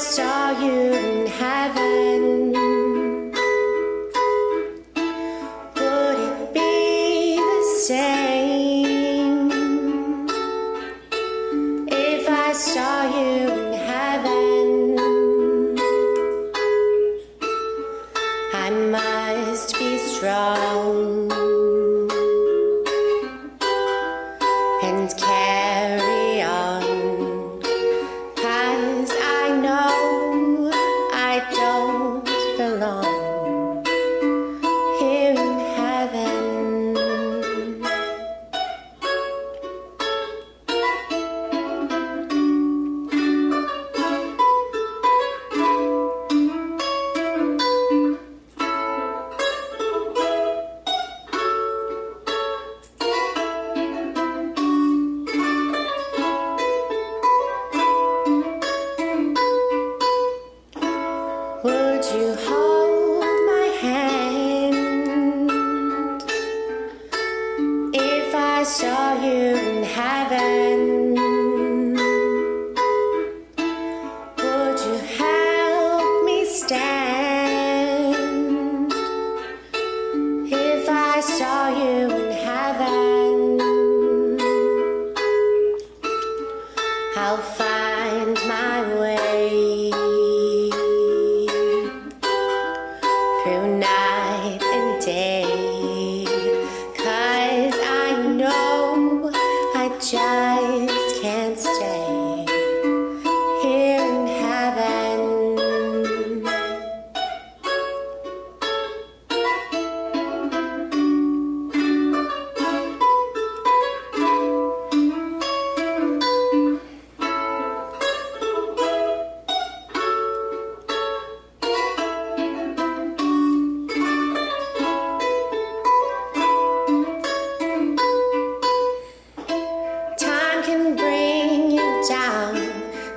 saw you in heaven. Would it be the same if I saw you in heaven? I must be strong and care. Belong saw you in heaven? Would you help me stand if I saw you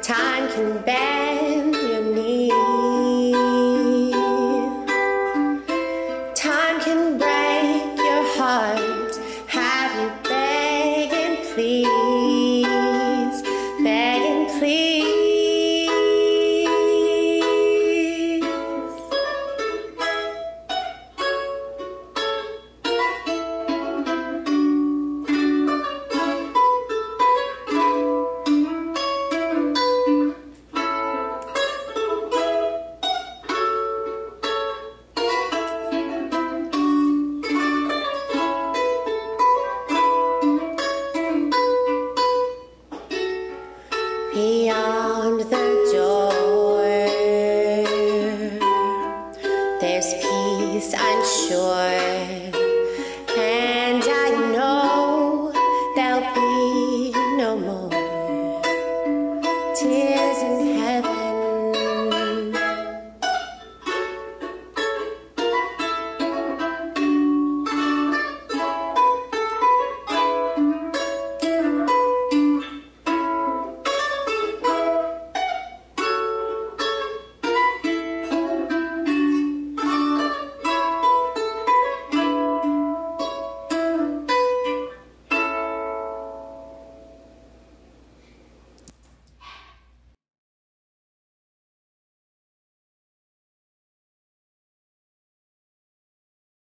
Time can bend your knee. Time can break your heart. Have you begging, please, begging, please. sure